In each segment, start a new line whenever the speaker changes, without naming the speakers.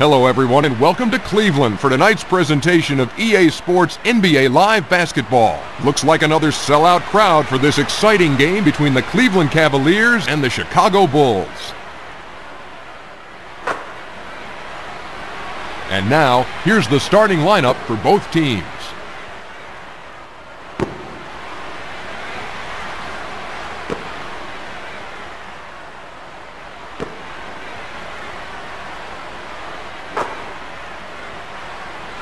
Hello, everyone, and welcome to Cleveland for tonight's presentation of EA Sports NBA Live Basketball. Looks like another sellout crowd for this exciting game between the Cleveland Cavaliers and the Chicago Bulls. And now, here's the starting lineup for both teams.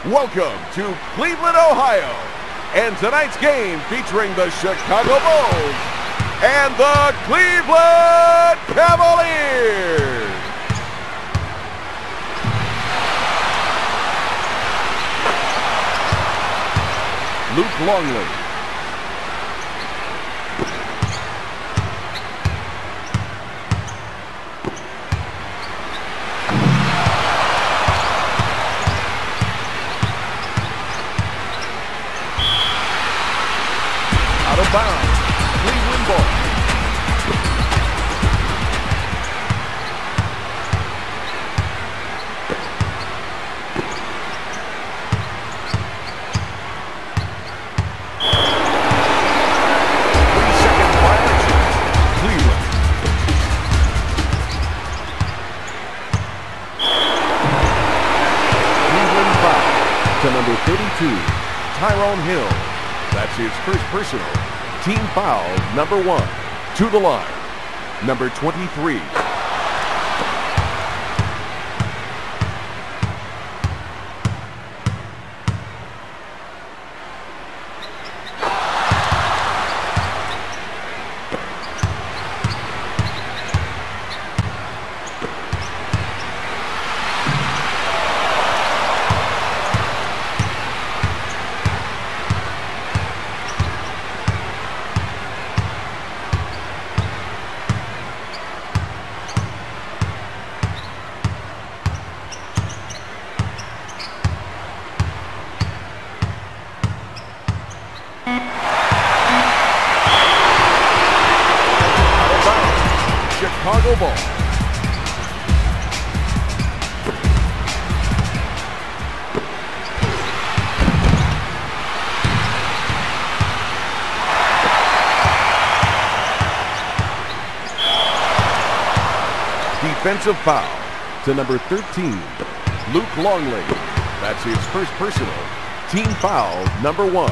Welcome to Cleveland, Ohio. And tonight's game featuring the Chicago Bulls and the Cleveland Cavaliers. Luc Longley. His first personal. Team foul number one. To the line, number 23. Defensive foul to number 13, Luc Longley. That's his first personal. Team foul number one.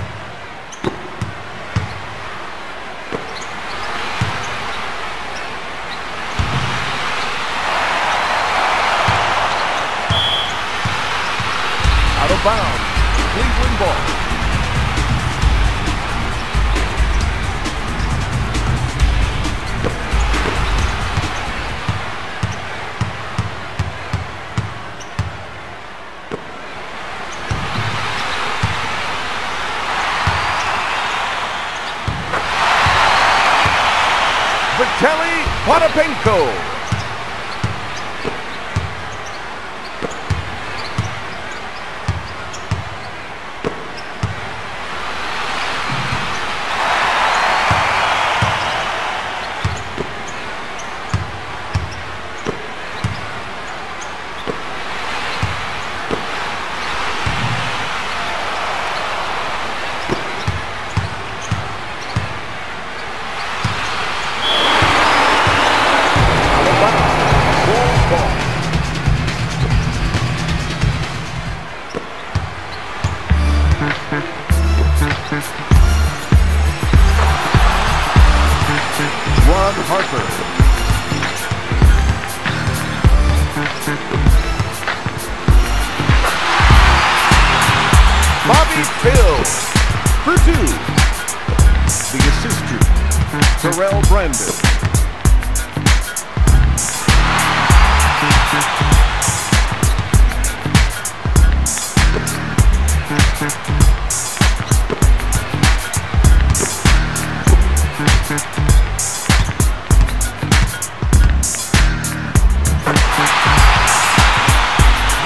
Out of bounds. Cleveland ball. Potapenko.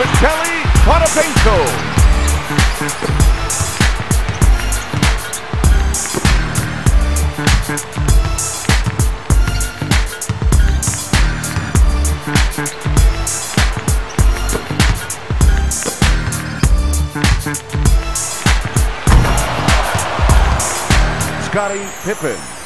Vitaly Potapenko. Scottie Pippen.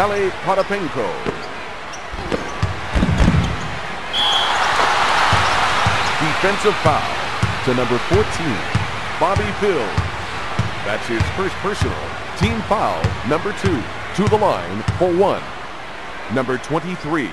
Vitaly Potapenko. Defensive foul to number 14, Bobby Bill. That's his first personal. Team foul number two to the line for one. number 23.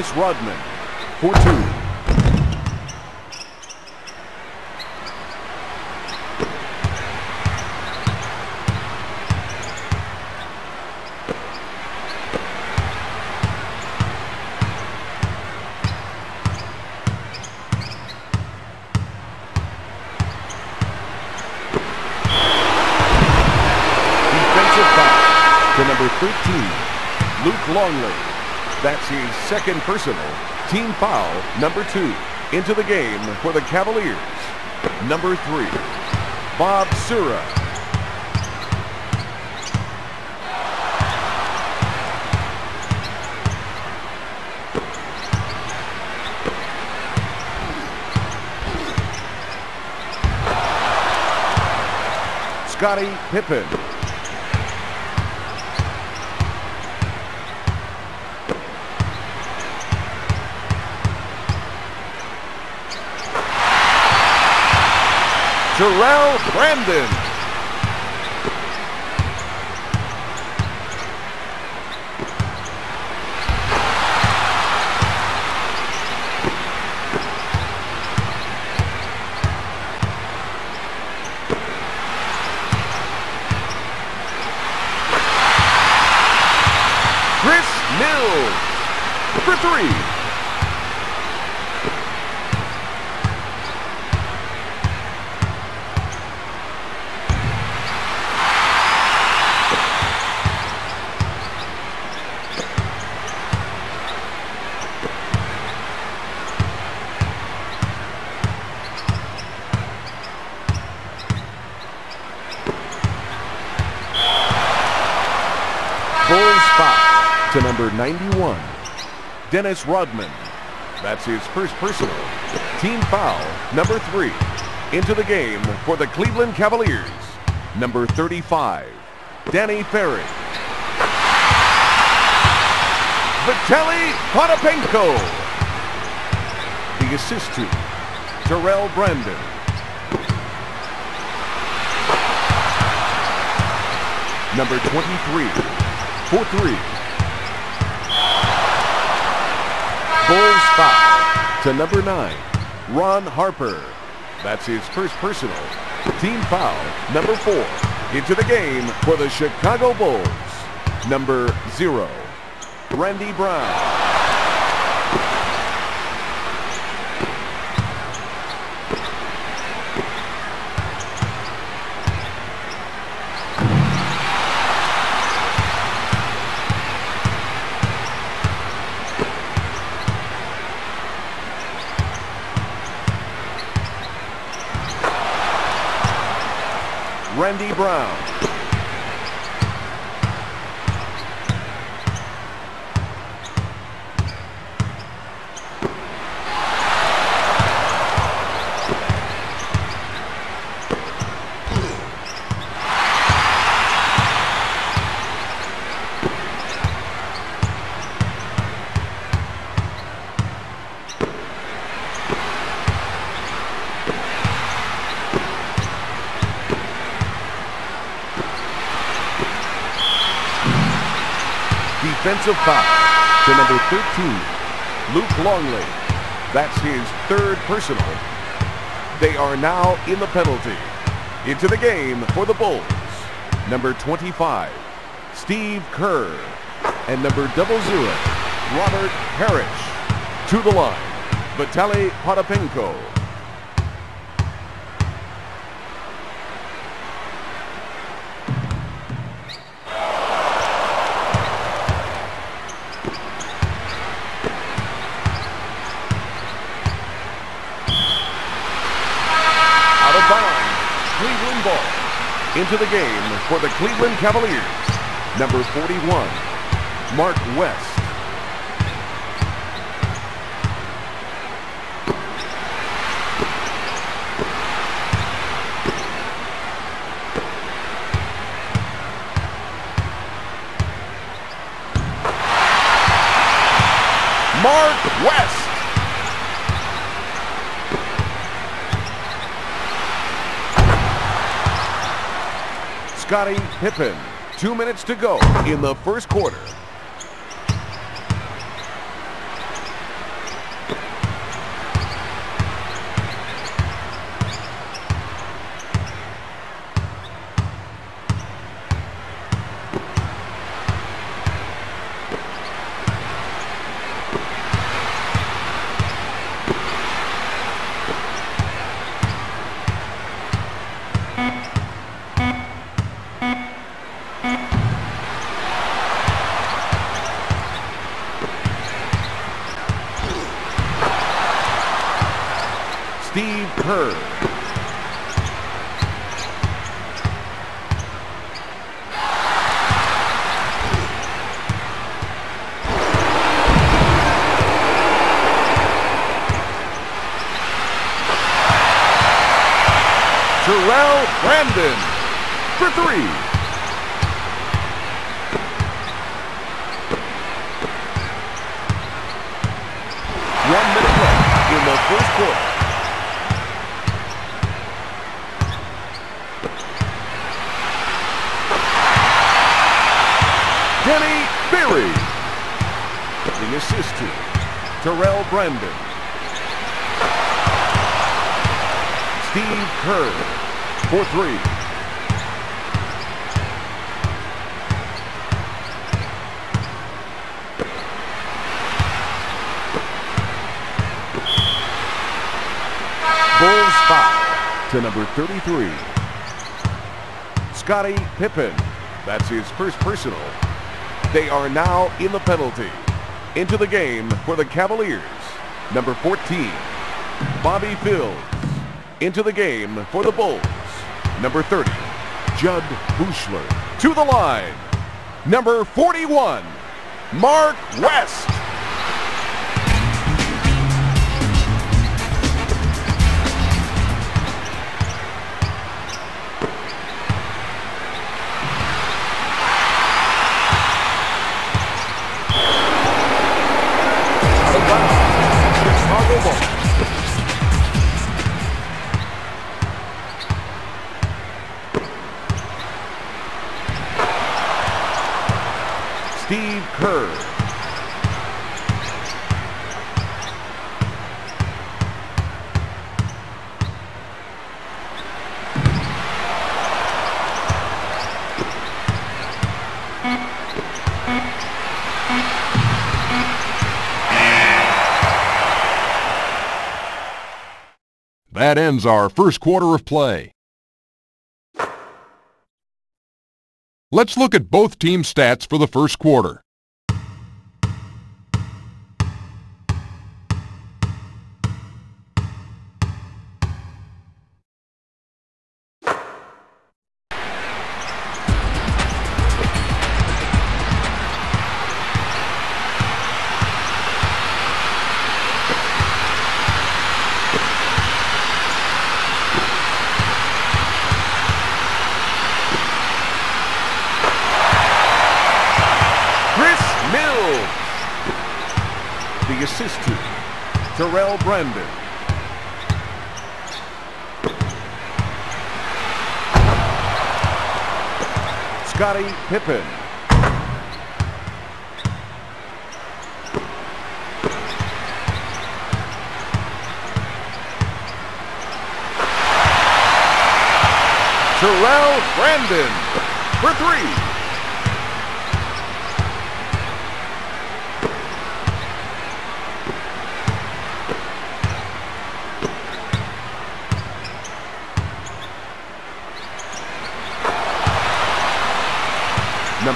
Dennis Rodman for two. Defensive foul to number 13, Luc Longley. That's his second personal. Team foul number two. Into the game for the Cavaliers. Number three, Bob Sura. Scottie Pippen. Terrell Brandon. Dennis Rodman. That's his first personal. Team foul, number three. Into the game for the Cleveland Cavaliers, number 35, Danny Ferry. Vitaly Potapenko. The assist to Terrell Brandon. Number 23, 4-3. spot to number nine, Ron Harper. That's his first personal. Team foul, number four. Into the game for the Chicago Bulls. Number zero, Randy Brown. Brown. Defensive foul to number 13, Luc Longley. That's his third personal. They are now in the penalty. Into the game for the Bulls. Number 25, Steve Kerr. And number double zero, Robert Parish. To the line, Vitaly Potapenko. Into the game for the Cleveland Cavaliers. Number 41, Mark West. Mark West. Scottie Pippen. Two minutes to go in the first quarter. Brandon. Steve Kerr for three. Bulls foul to number 33. Scottie Pippen. That's his first personal. They are now in the penalty. Into the game for the Cavaliers. Number 14, Bobby Phills. Into the game for the Bulls. Number 30, Jud Buechler. To the line. Number 41, Mark West. Chicago
That ends our first quarter of play. Let's look at both team stats for the first quarter.
Brandon. Scottie Pippen. Terrell Brandon for three.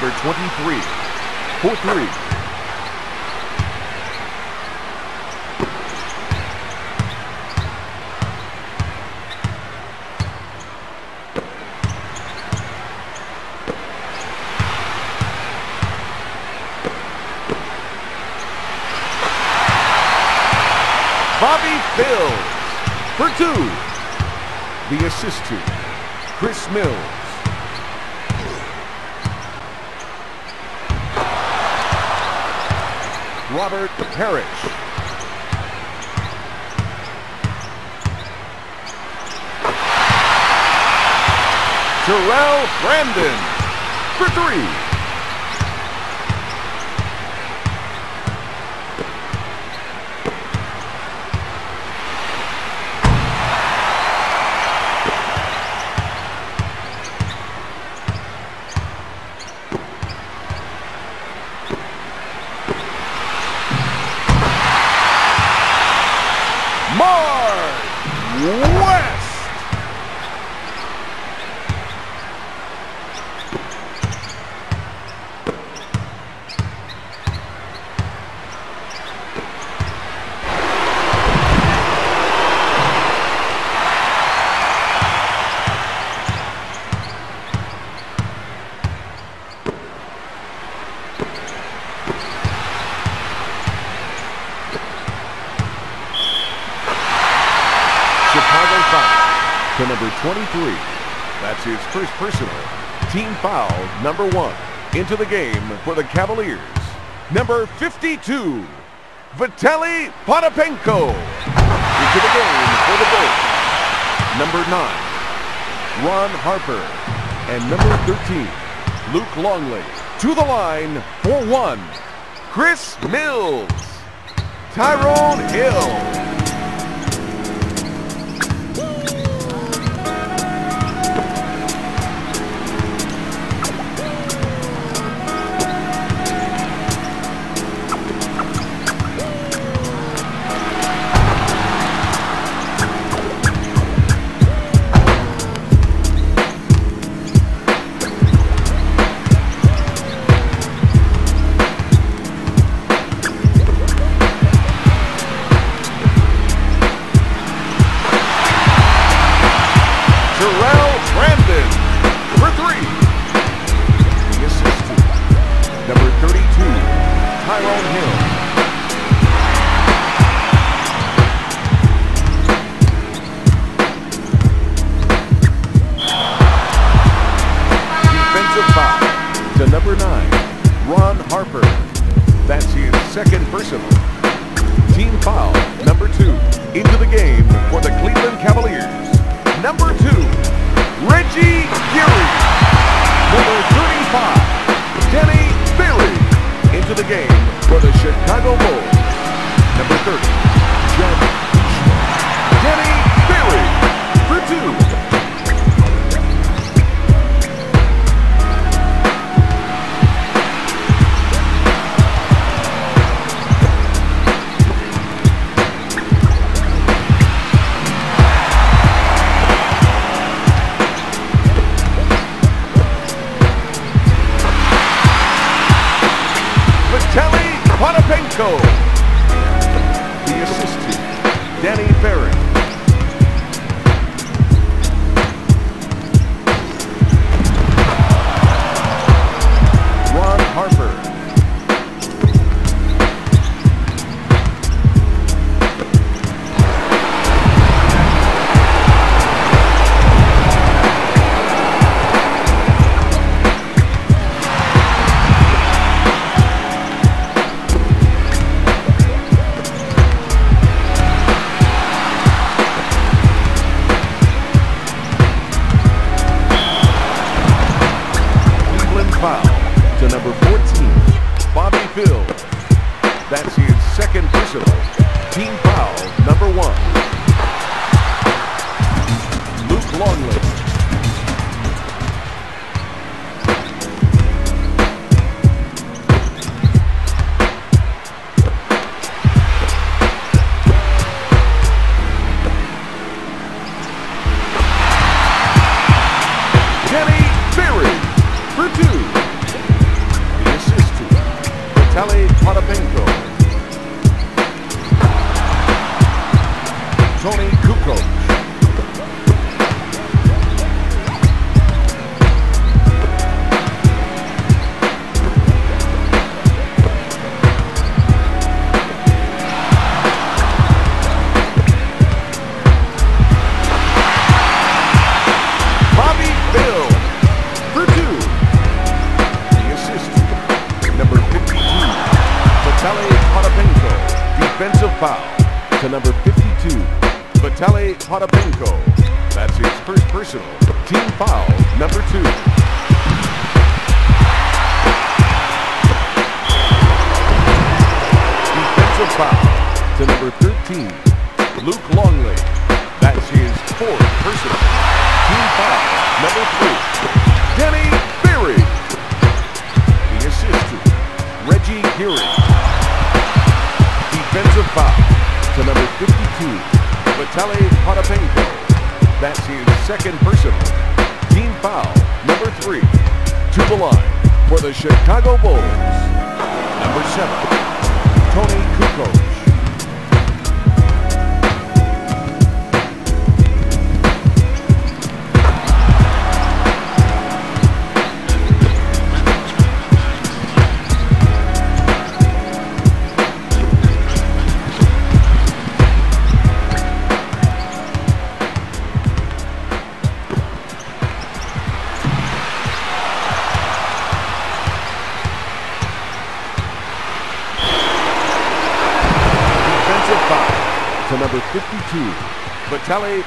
number 23 for three. Bobby Phills for two. The assist to Chris Mills. Robert Parish. Terrell Brandon for three. Number one. Into the game for the Cavaliers. Number 52, Vitaly Potapenko. Into the game for the Bulls. Number 9, Ron Harper. And number 13, Luc Longley. To the line for one, Chris Mills. Tyrone Hill. Tyrone Hill.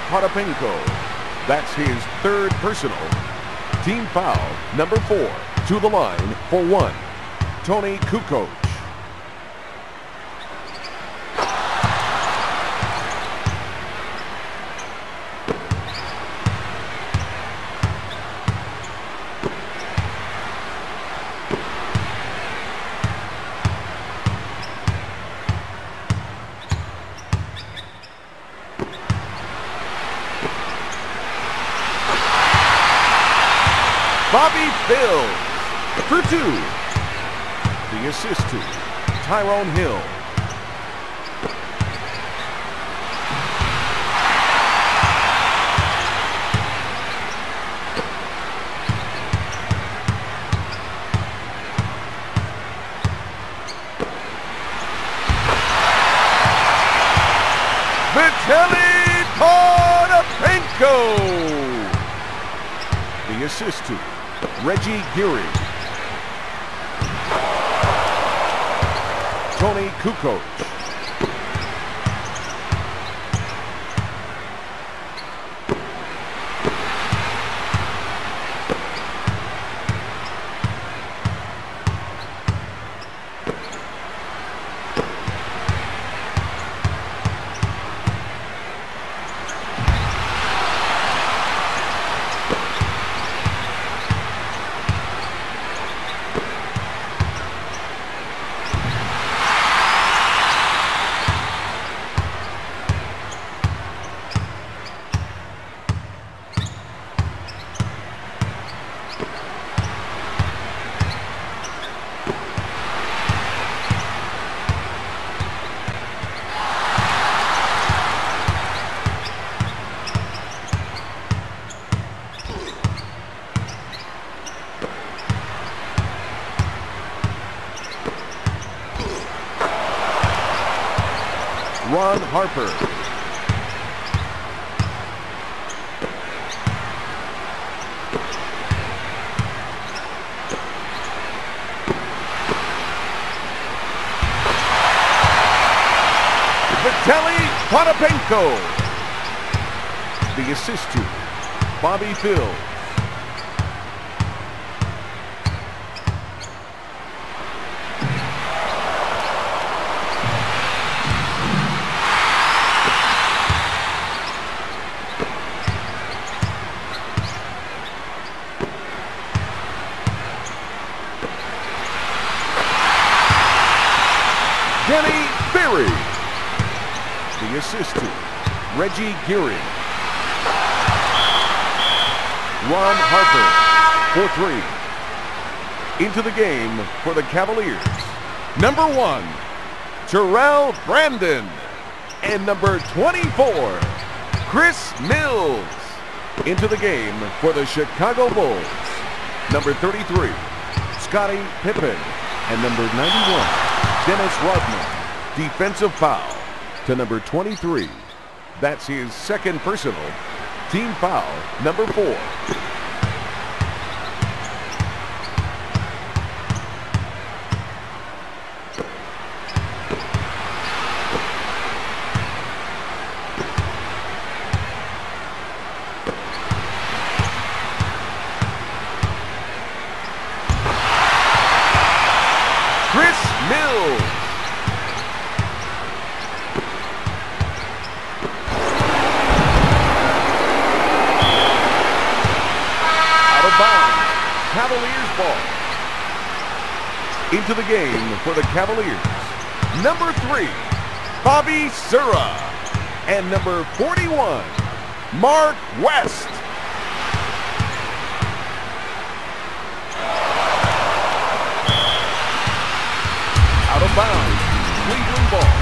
Potapenko. That's his third personal. Team foul number four. To the line for one, Toni Kukoc. Bobby Phills for two. The assist to Tyrone Hill. Vitaly Potapenko. The assist to Reggie Geary. Toni Kukoc. Phil. Danny Ferry. The assist to Reggie Geary. Ron Harper for three. Into the game for the Cavaliers. Number one, Terrell Brandon. And number 24, Chris Mills. Into the game for the Chicago Bulls. Number 33, Scottie Pippen. And number 91, Dennis Rodman. Defensive foul to number 23. That's his second personal. Team foul number four. For the Cavaliers. Number three, Bobby Sura. And number 41, Mark West. Out of bounds. Cleveland ball.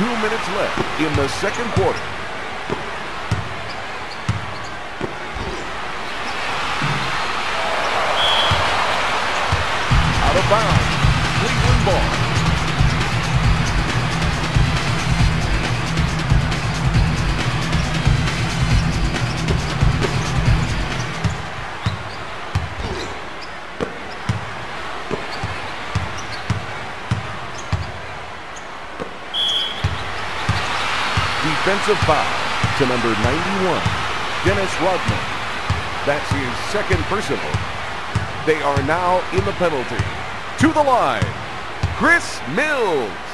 Two minutes left in the second quarter. Defensive foul to number 91, Dennis Rodman. That's his second personal. They are now in the penalty. To the line, Chris Mills.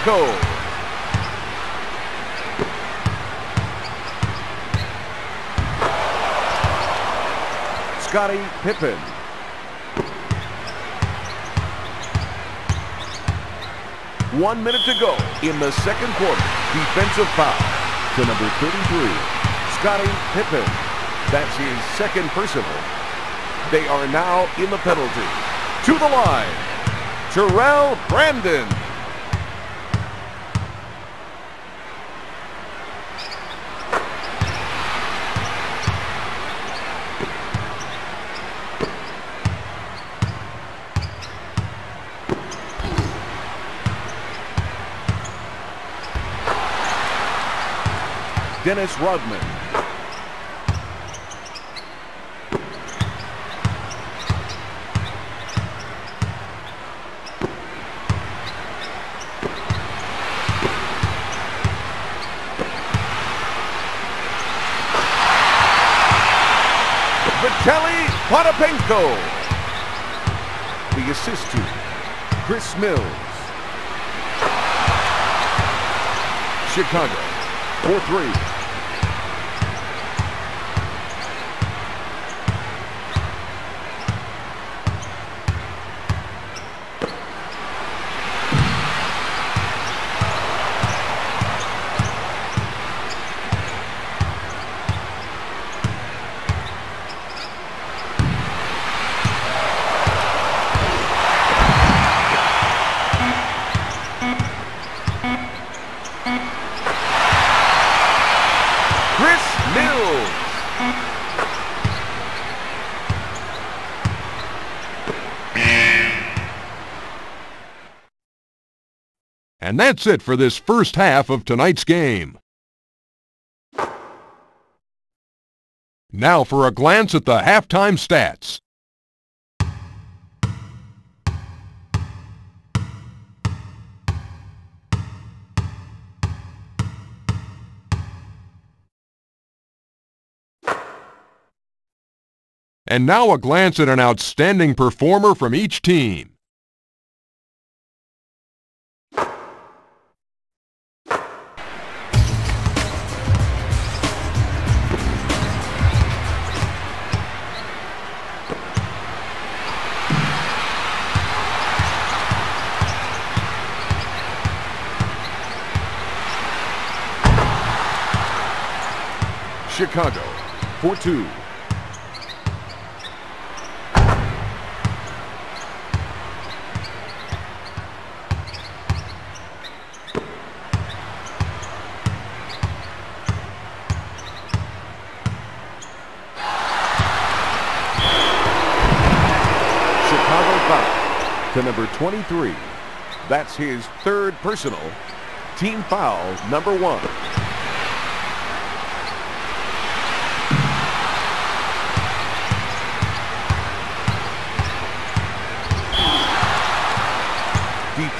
Potapenko. Scottie Pippen. One minute to go in the second quarter. Defensive foul to number 33, Scottie Pippen. That's his second personal. They are now in the penalty. To the line, Terrell Brandon. Dennis Rodman. Vitaly Potapenko. The assist to Chris Mills. Chicago, 4-3.
And that's it for this first half of tonight's game. Now for a glance at the halftime stats. And now a glance at an outstanding performer from each team.
Chicago for two. Chicago foul to number 23. That's his third personal. Team foul number one.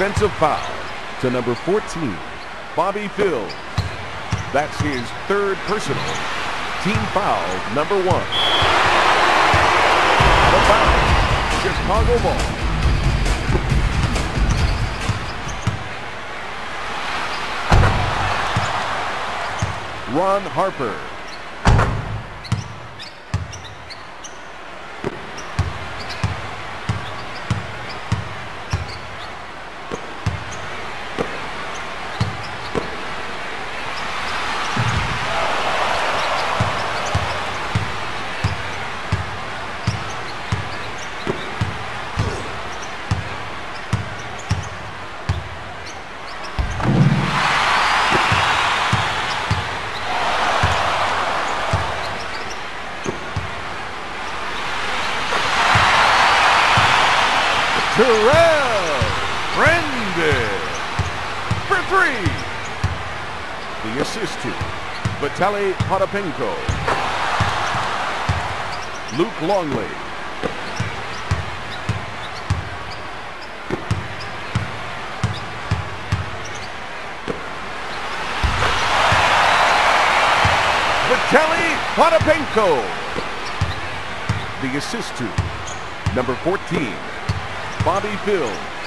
Defensive foul to number 14, Bobby Phills. That's his third personal. Team foul number one. Of bounds, Chicago ball. Ron Harper. Vitaly Potapenko. Luc Longley. Vitaly Potapenko. The assist to number 14, Bobby Phills.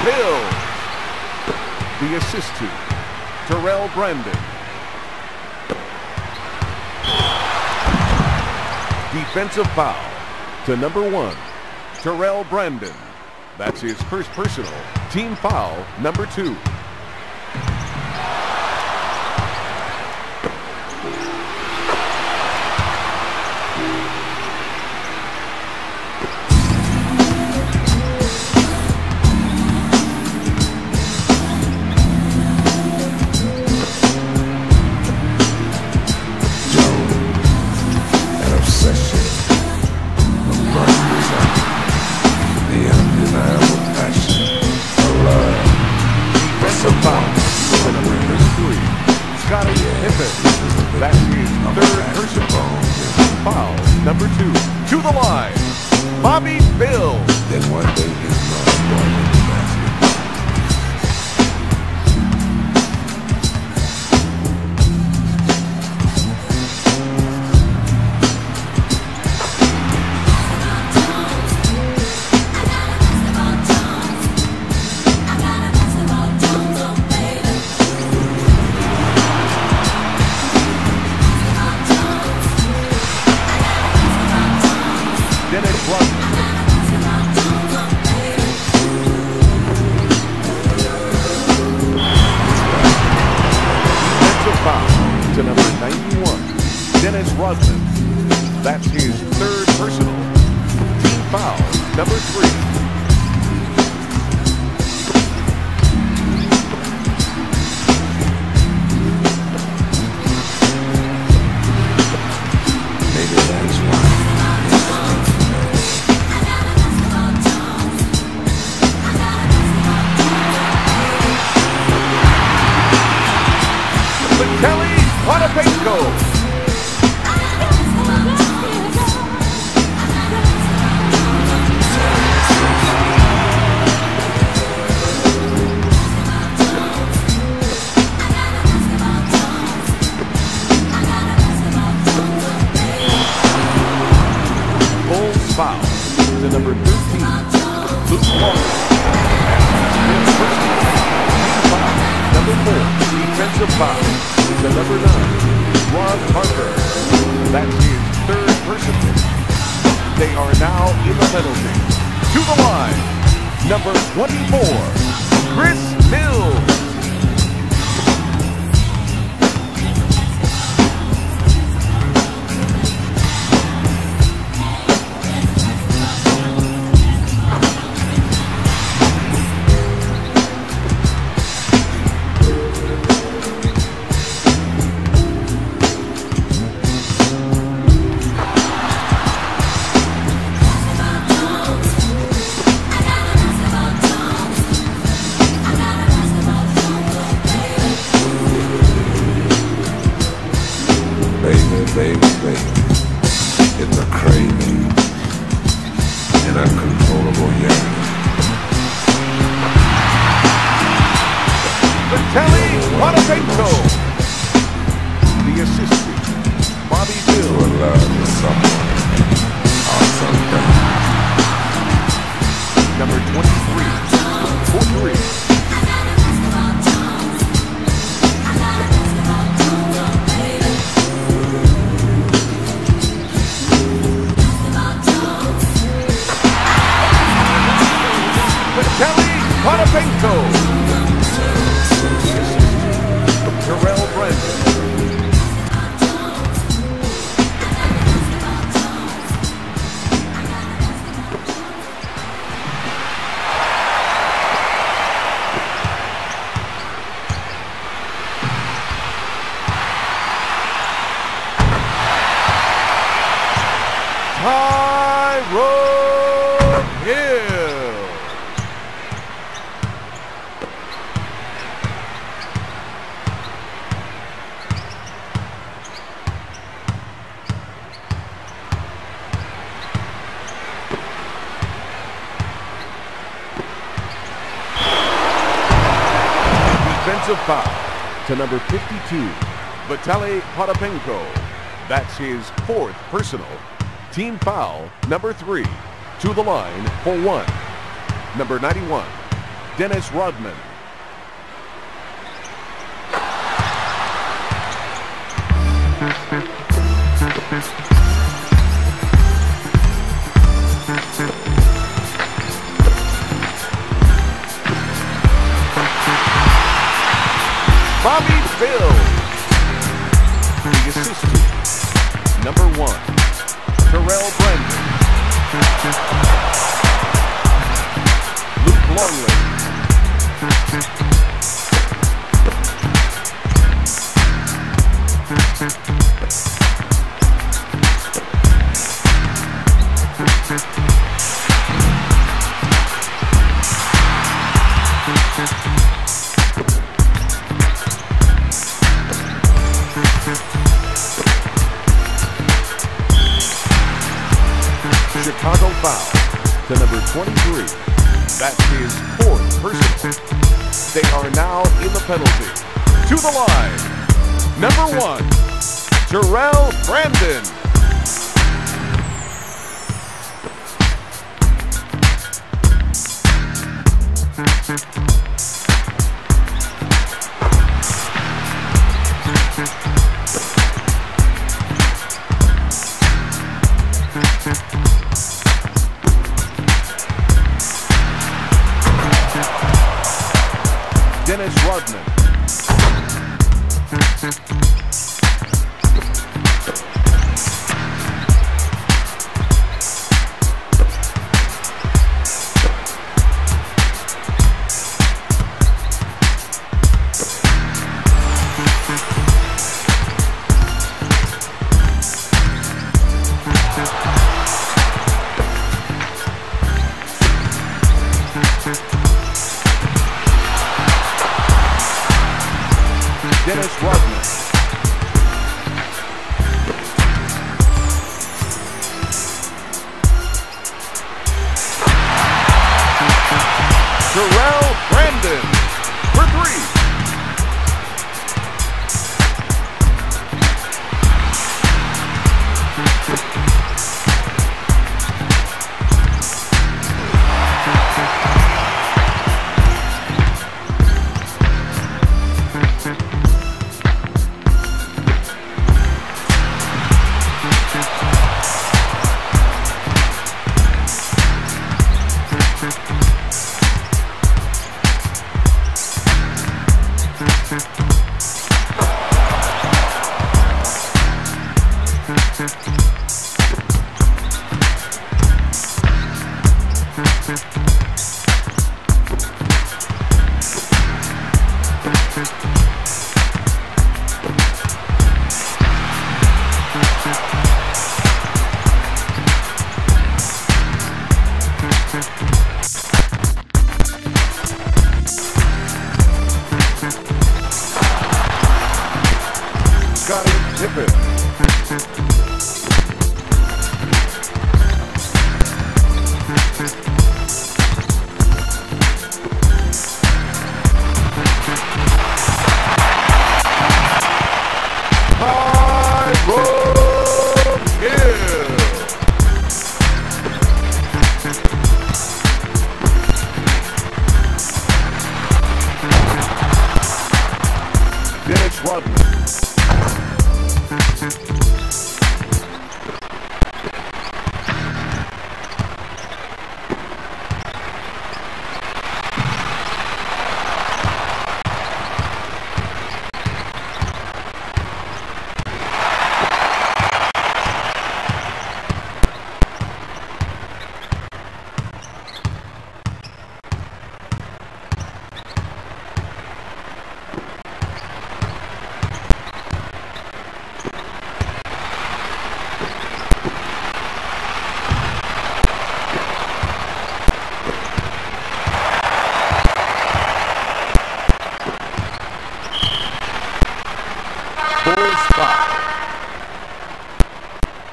Pill. The assist to Terrell Brandon. Defensive foul to number one, Terrell Brandon. That's his first personal. Team foul number two. Potapenko. Tyrone Hill. Defensive foul to number 52, Vitaly Potapenko. That's his fourth personal Team foul number three. To the line for one. Number 91, Dennis Rodman. Bobby Phills. The assistant, number one. Terrell Brandon. Luc Longley.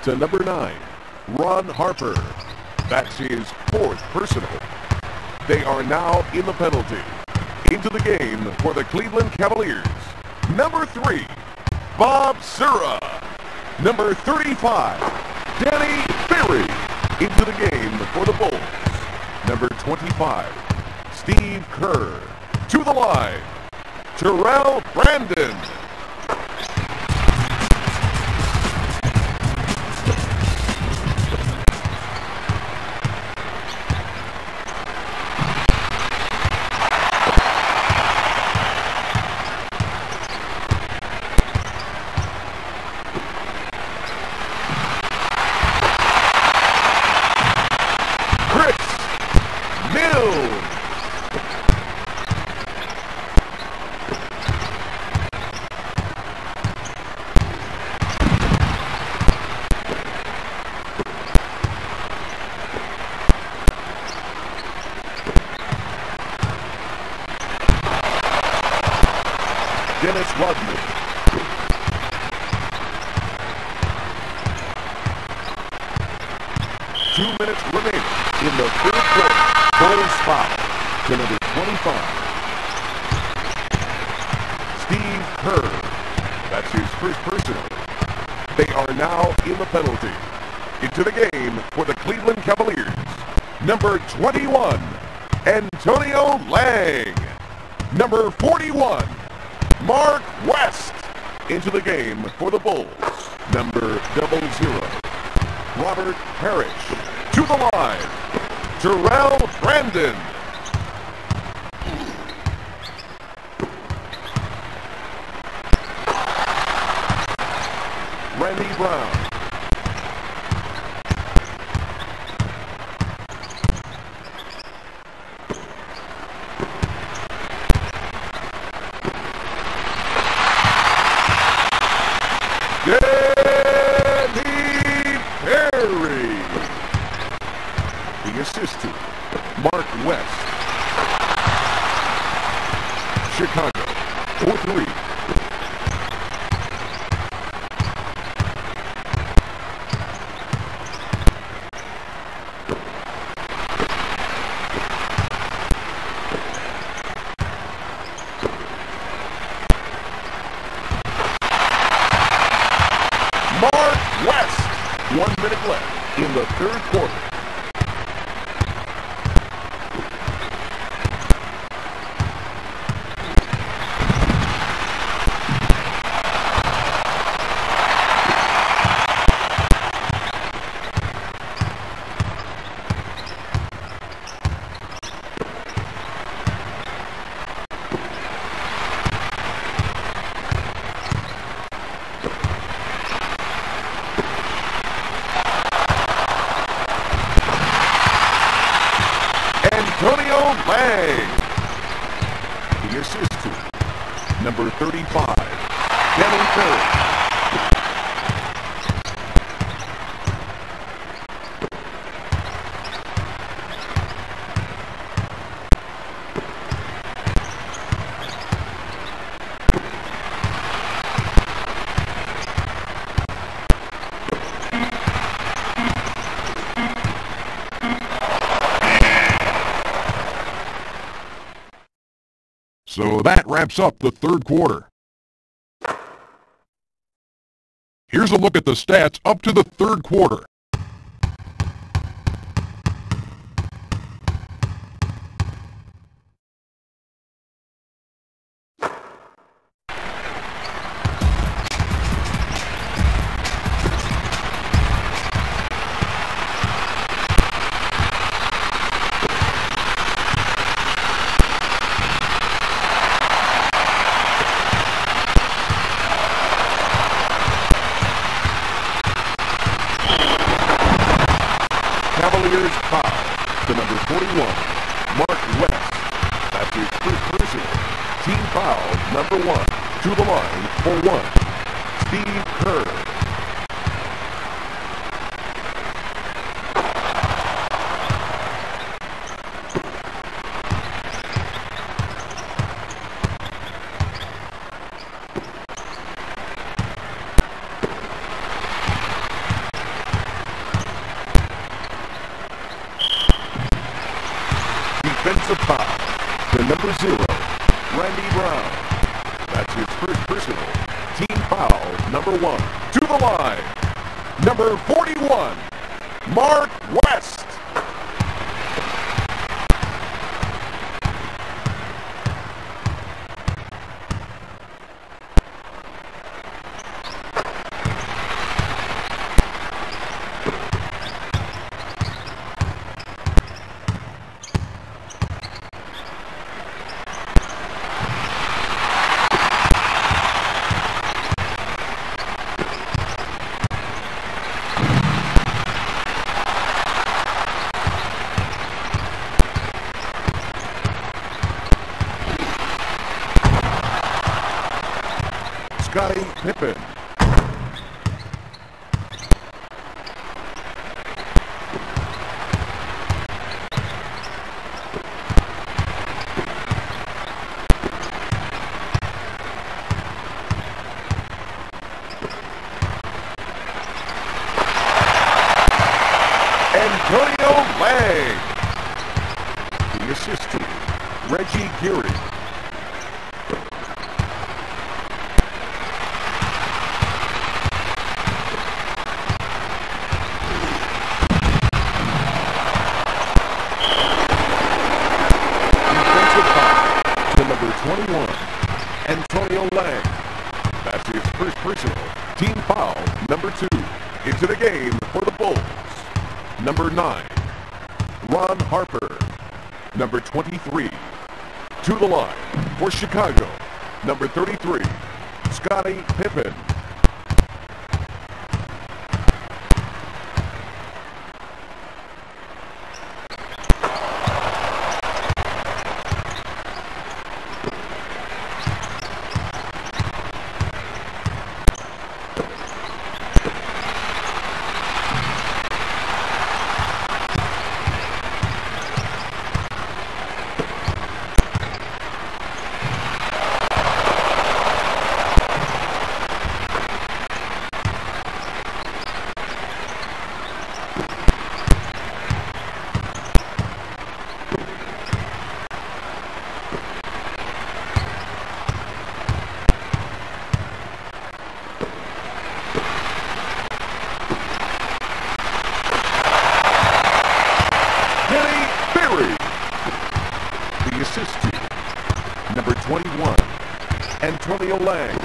To number 9, Ron Harper. That's his fourth personal. They are now in the penalty. Into the game for the Cleveland Cavaliers. Number 3, Bob Sura. Number 35, Danny Ferry. Into the game for the Bulls. Number 25, Steve Kerr. To the line, Terrell Brandon. Chris Mills. Dennis Rodman. Two minutes remaining in the third quarter. Bulls foul to number 25. Steve Kerr. That's his first personal. They are now in the penalty. Into the game for the Cleveland Cavaliers. Number 21, Antonio Lang. Number 41, Mark West. Into the game for the Bulls. Number double zero, Robert Parish. To the line, Terrell Brandon. Randy Brown.
Wraps up the third quarter. Here's a look at the stats up to the third quarter.
First personal. Team foul number two. Into the game for the Bulls. Number nine, Ron Harper. Number 23. To the line for Chicago. Number 33, Scottie Pippen. Kenny Berry. The assist to number 21, Antonio Lang.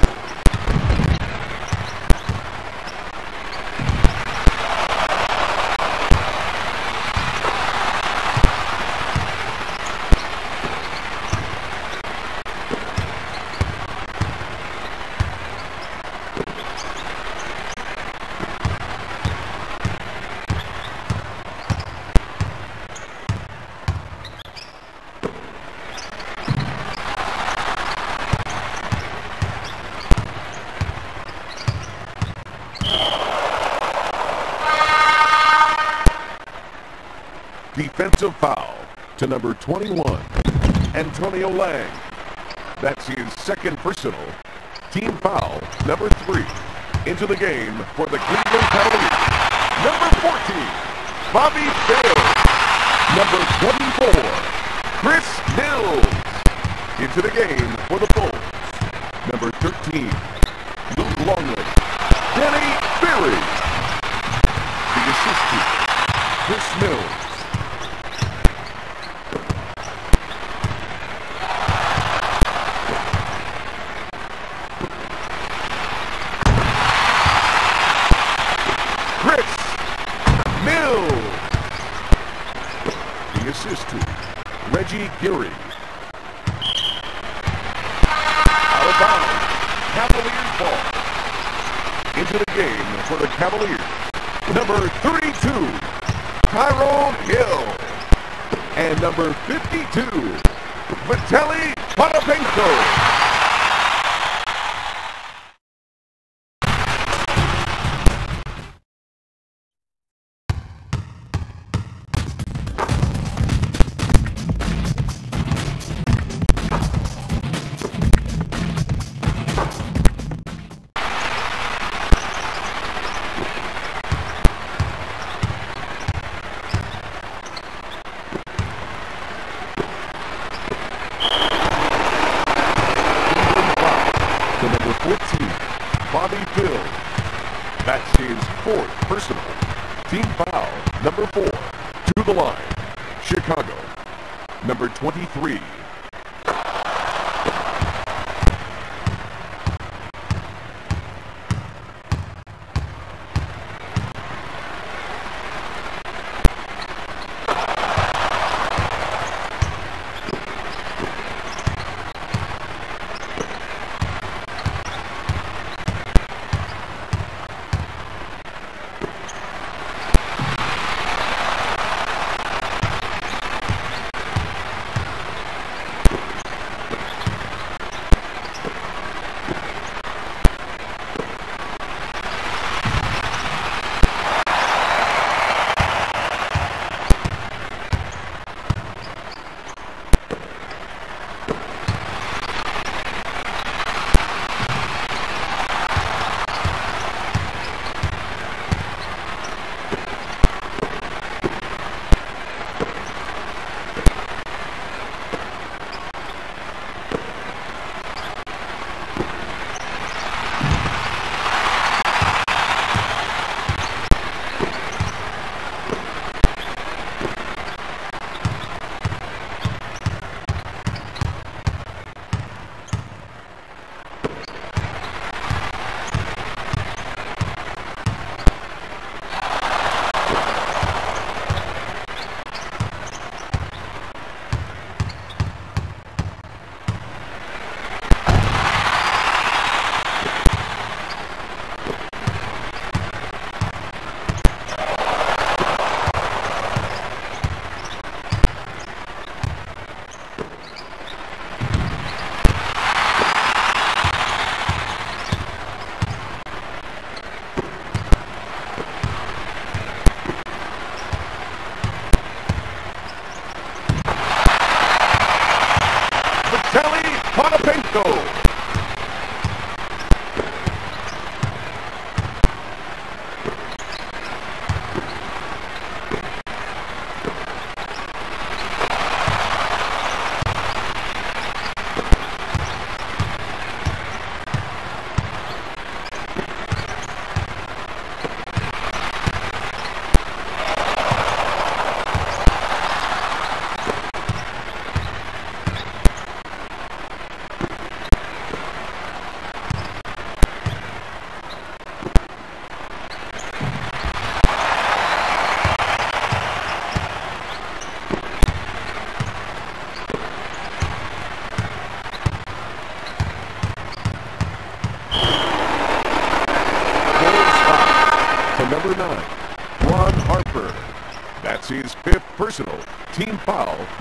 Defensive foul to number 21, Antonio Lang. That's his second personal. Team foul number three. Into the game for the Cleveland Cavaliers. Number 14, Bobby Phills. Number 24, Chris Mills. Into the game for the Bulls. Number 13, Luc Longley.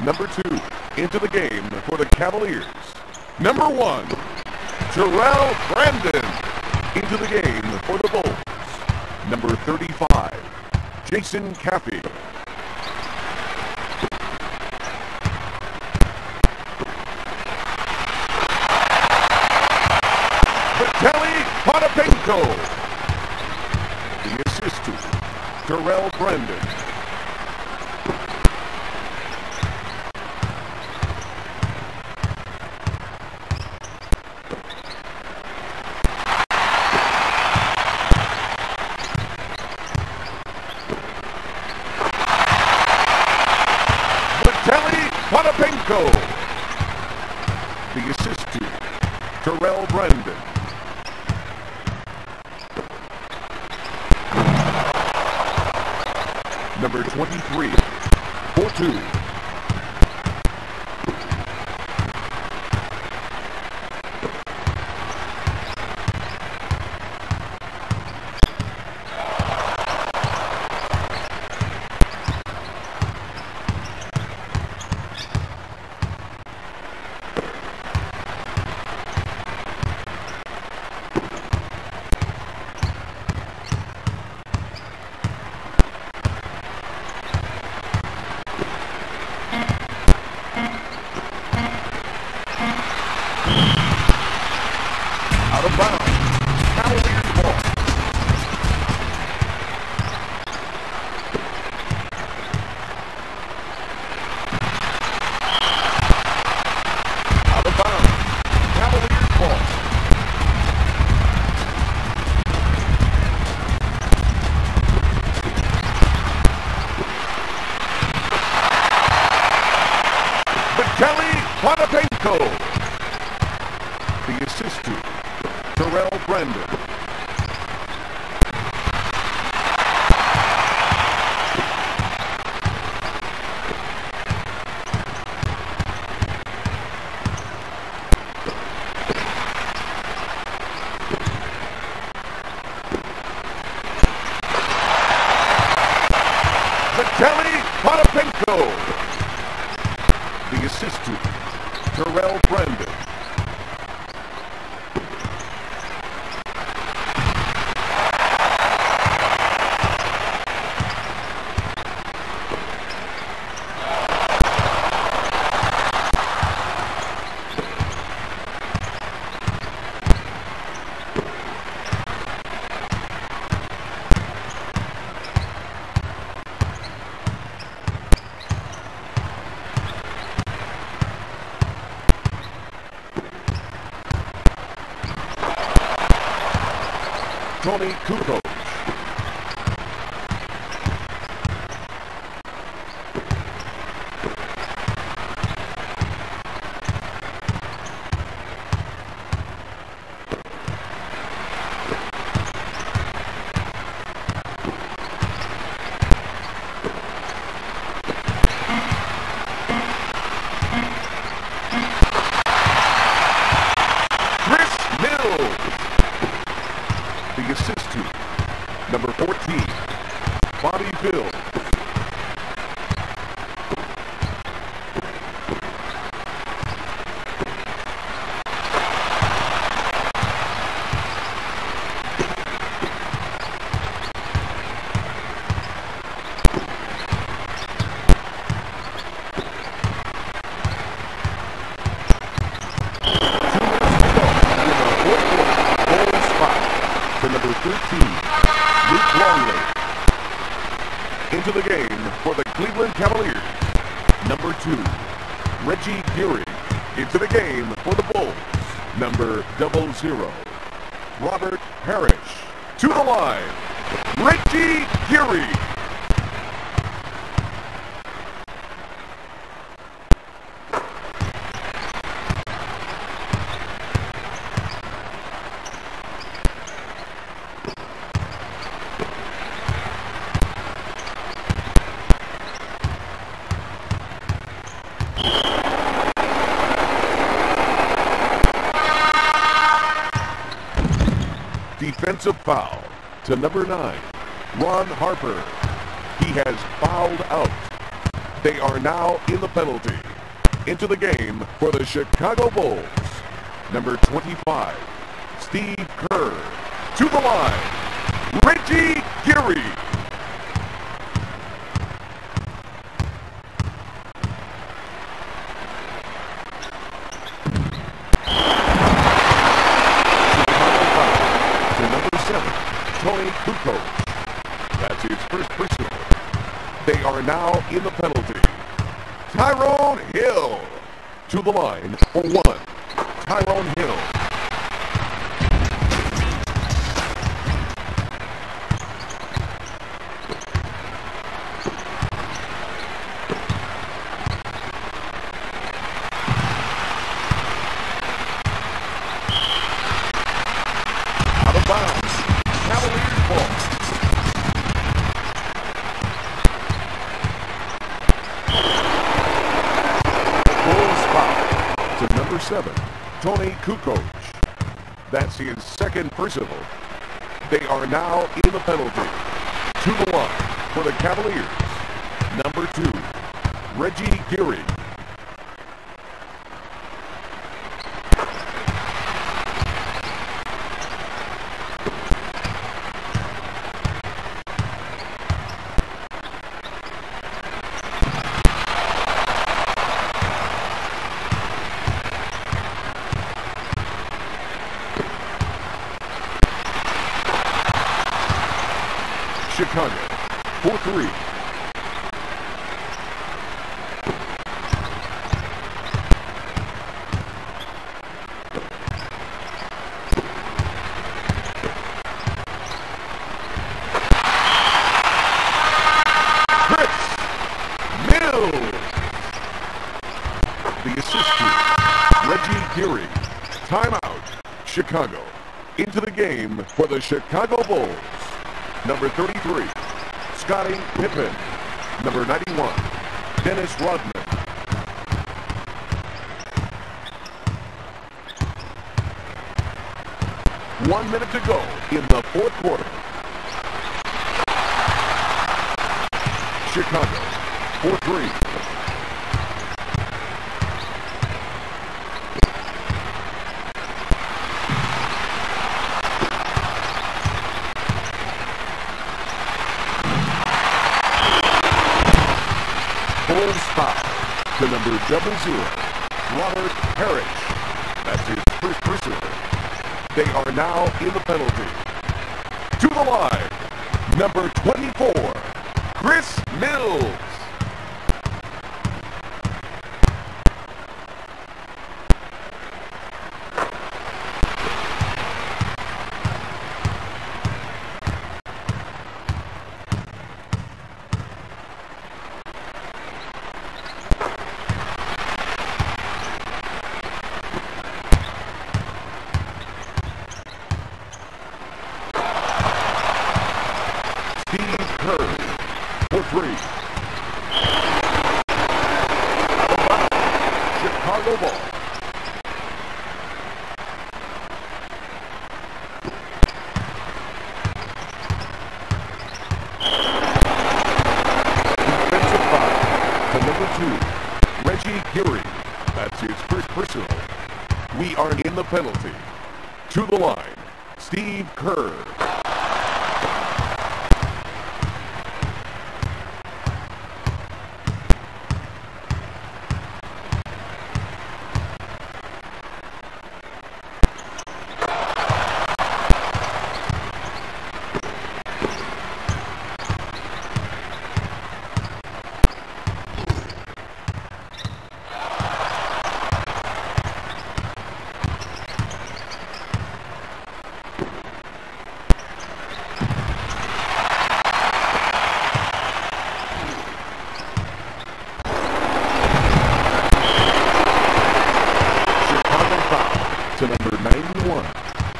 Number two. Into the game for the Cavaliers. Number one, Terrell Brandon. Into the game for the Bulls. Number 35, Jason Caffey. Vitaly Potapenko. The assist to Terrell Brandon. Potapenko. The assist to Terrell Brandon. Number double zero, Robert Parish. To the line, Reggie Geary. Defensive foul to number nine, Ron Harper. He has fouled out. They are now in the penalty. Into the game for the Chicago Bulls, number 25, Steve Kerr. To the line, Reggie Geary. to number seven, Toni Kukoc. That's his first personal. They are now in the penalty. Tyrone Hill to the line for one. Tyrone Hill. Out of bounds. Cavaliers ball. Bulls foul to number seven, Toni Kukoc. That's his second personal. They are now in the penalty. two To line for the Cavaliers, number two, Reggie Geary. Chicago for three. Timeout. Chicago. Into the game for the Chicago Bulls. Number 33, Scottie Pippen. Number 91, Dennis Rodman. One minute to go in the fourth quarter. Chicago, 4-3. Double zero, Robert Parish. That's his first personal. They are now in the penalty. To the line, number 24, Chris Mills. Steve Kerr for three. Out of bounds. Chicago ball. Defensive foul to number two, Reggie Geary. That's his first personal. In the penalty. To the line, Steve Kerr. Chicago foul to number 91,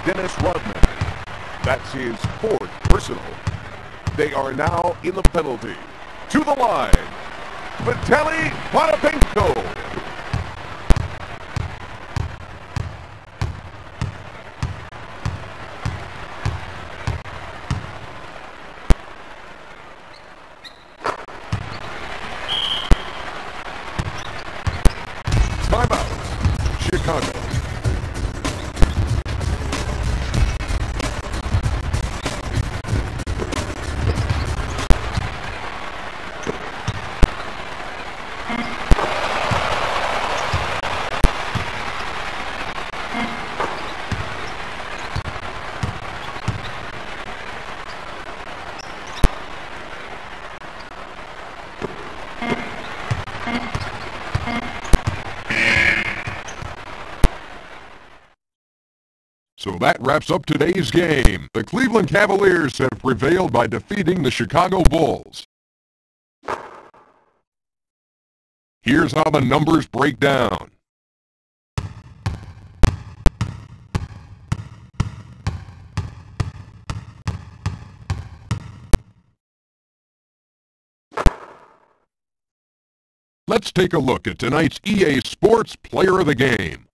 Dennis Rodman. That's his fourth personal. They are now in the penalty. To the line, Vitaly Potapenko.
So that wraps up today's game. The Cleveland Cavaliers have prevailed by defeating the Chicago Bulls. Here's how the numbers break down. Let's take a look at tonight's EA Sports Player of the Game.